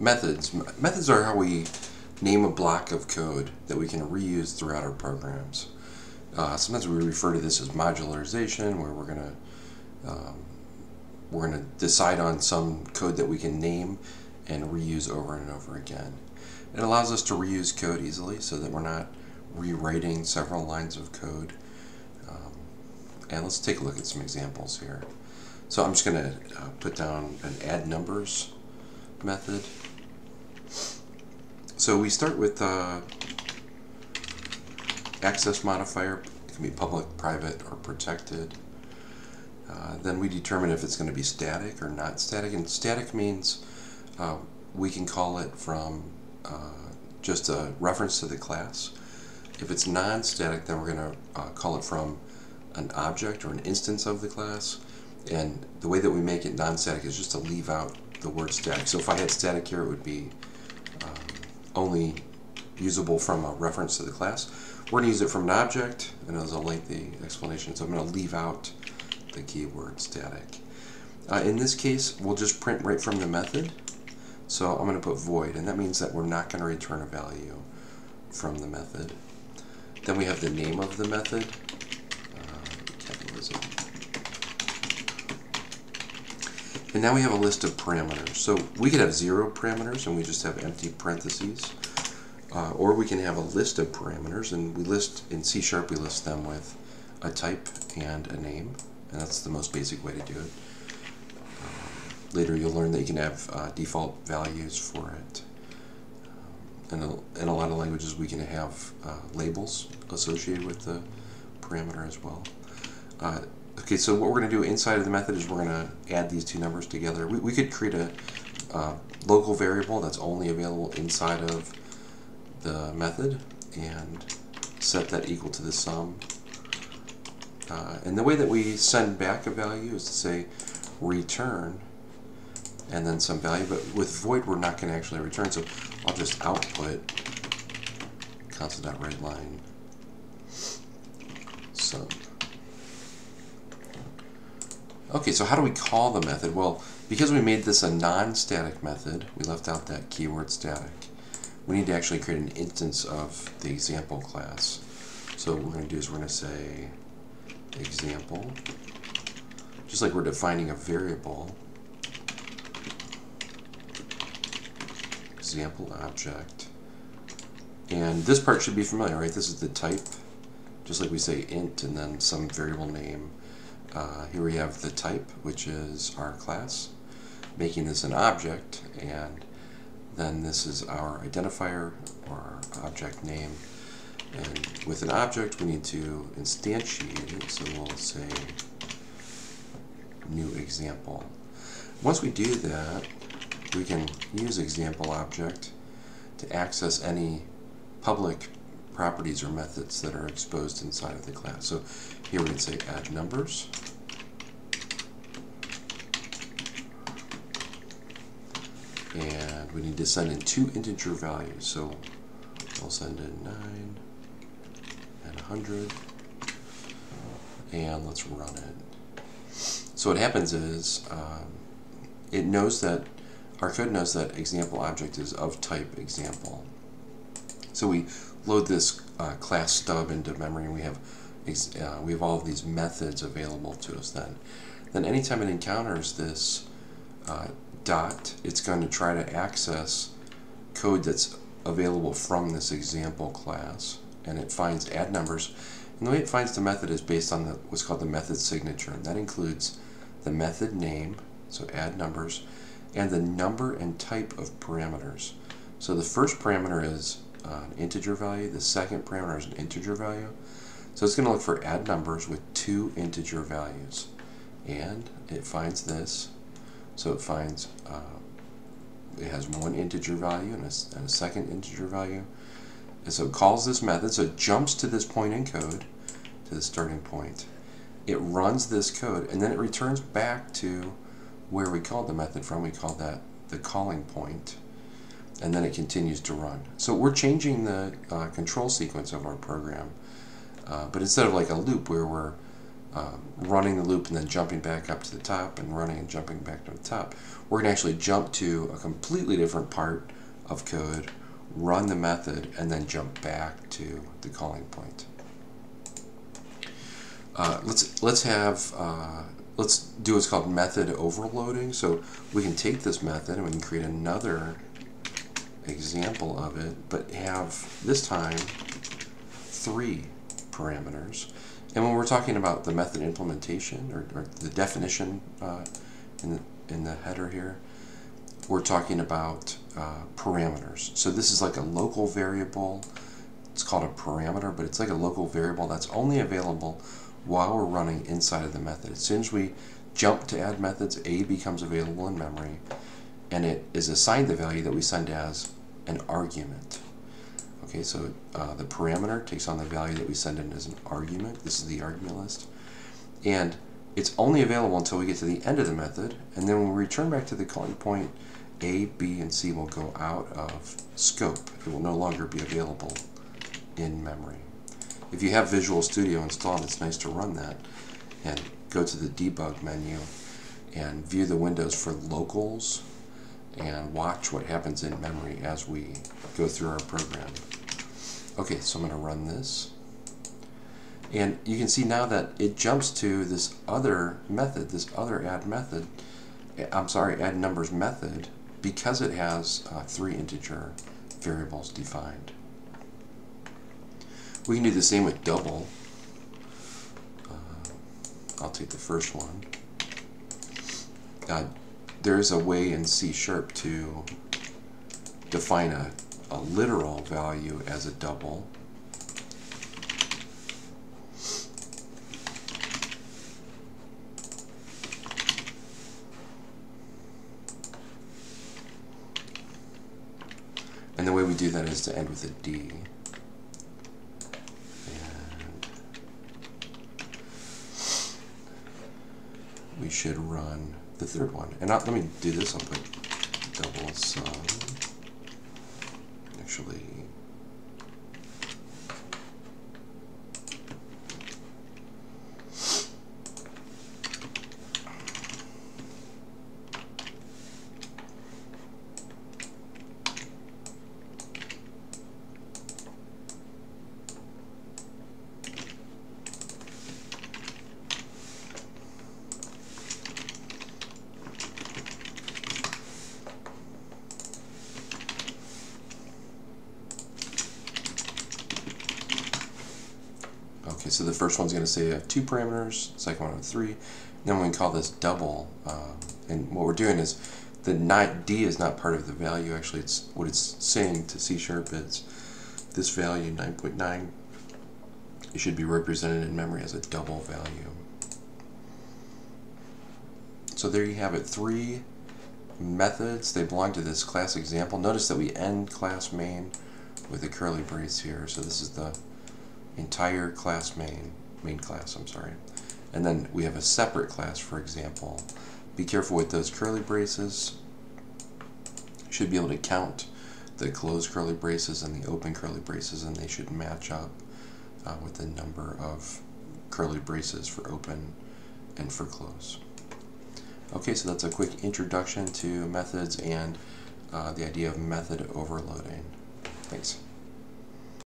methods. Methods are how we name a block of code that we can reuse throughout our programs. Uh, sometimes we refer to this as modularization, where we're going to um, we're to decide on some code that we can name and reuse over and over again. It allows us to reuse code easily so that we're not rewriting several lines of code. Um, and let's take a look at some examples here. So I'm just going to uh, put down an add numbers method. So we start with uh, access modifier. It can be public, private, or protected. Uh, then we determine if it's going to be static or not static. And static means uh, we can call it from uh, just a reference to the class. If it's non-static, then we're going to uh, call it from an object or an instance of the class. And the way that we make it non-static is just to leave out the word static. So if I had static here, it would be only usable from a reference to the class. We're going to use it from an object, and there's a lengthy explanation, so I'm going to leave out the keyword static. Uh, in this case, we'll just print right from the method. So I'm going to put void, and that means that we're not going to return a value from the method. Then we have the name of the method. Uh, and now we have a list of parameters. So we could have zero parameters and we just have empty parentheses. Uh, or we can have a list of parameters and we list in C Sharp we list them with a type and a name and that's the most basic way to do it. Um, later you'll learn that you can have uh, default values for it. Um, and in a lot of languages we can have uh, labels associated with the parameter as well. Okay, so what we're going to do inside of the method is we're going to add these two numbers together. We, we could create a uh, local variable that's only available inside of the method and set that equal to the sum uh, and the way that we send back a value is to say return and then some value, but with void we're not going to actually return, so I'll just output console.writeLine sum. Okay, so how do we call the method? Well, because we made this a non-static method, we left out that keyword static, we need to actually create an instance of the example class. So what we're going to do is we're going to say example, just like we're defining a variable, example object, and this part should be familiar, right? This is the type, just like we say int and then some variable name. Uh, here we have the type, which is our class, making this an object, and then this is our identifier or our object name. And with an object, we need to instantiate it, so we'll say new example. Once we do that, we can use example object to access any public properties or methods that are exposed inside of the class. So here we would say add numbers. And we need to send in two integer values. So we'll send in 9 and 100 and let's run it. So what happens is um, it knows that our code knows that example object is of type example. So we load this uh, class stub into memory and we have uh, we have all of these methods available to us then. Then anytime it encounters this uh, dot, it's going to try to access code that's available from this example class and it finds add numbers. And the way it finds the method is based on the, what's called the method signature. And that includes the method name, so add numbers, and the number and type of parameters. So the first parameter is an integer value, the second parameter is an integer value. So it's going to look for add numbers with two integer values. And it finds this. So it finds, uh, it has one integer value and a, and a second integer value. And so it calls this method, so it jumps to this point in code, to the starting point. It runs this code, and then it returns back to where we called the method from. We call that the calling point, and then it continues to run. So we're changing the uh, control sequence of our program, uh, but instead of like a loop where we're um, running the loop and then jumping back up to the top and running and jumping back to the top. We're going to actually jump to a completely different part of code, run the method, and then jump back to the calling point. Uh, let's let's have uh, let's do what's called method overloading. So we can take this method and we can create another example of it, but have this time three parameters. And when we're talking about the method implementation or, or the definition uh, in, the, in the header here, we're talking about uh, parameters. So this is like a local variable. It's called a parameter, but it's like a local variable that's only available while we're running inside of the method. As soon as we jump to add methods, A becomes available in memory, and it is assigned the value that we send as an argument. Okay, so uh, the parameter takes on the value that we send in as an argument. This is the argument list. And it's only available until we get to the end of the method. And then when we return back to the calling point, A, B, and C will go out of scope. It will no longer be available in memory. If you have Visual Studio installed, it's nice to run that and go to the debug menu and view the windows for locals and watch what happens in memory as we go through our program. Okay, so I'm going to run this. And you can see now that it jumps to this other method, this other add method, eh, I'm sorry, add numbers method, because it has uh, three integer variables defined. We can do the same with double. Uh, I'll take the first one. Uh, there's a way in C Sharp to define a a literal value as a double. And the way we do that is to end with a D. And we should run the third one. And let me do this, I'll put double sum actually Okay, so the first one's going to say have two parameters, second one I three. Then we call this double. Um, and what we're doing is the not, D is not part of the value. Actually, it's what it's saying to C sharp is this value 9.9 it should be represented in memory as a double value. So there you have it, three methods. They belong to this class example. Notice that we end class main with a curly brace here. So this is the entire class main, main class, I'm sorry. And then we have a separate class, for example. Be careful with those curly braces. You should be able to count the closed curly braces and the open curly braces, and they should match up uh, with the number of curly braces for open and for close. Okay, so that's a quick introduction to methods and uh, the idea of method overloading. Thanks.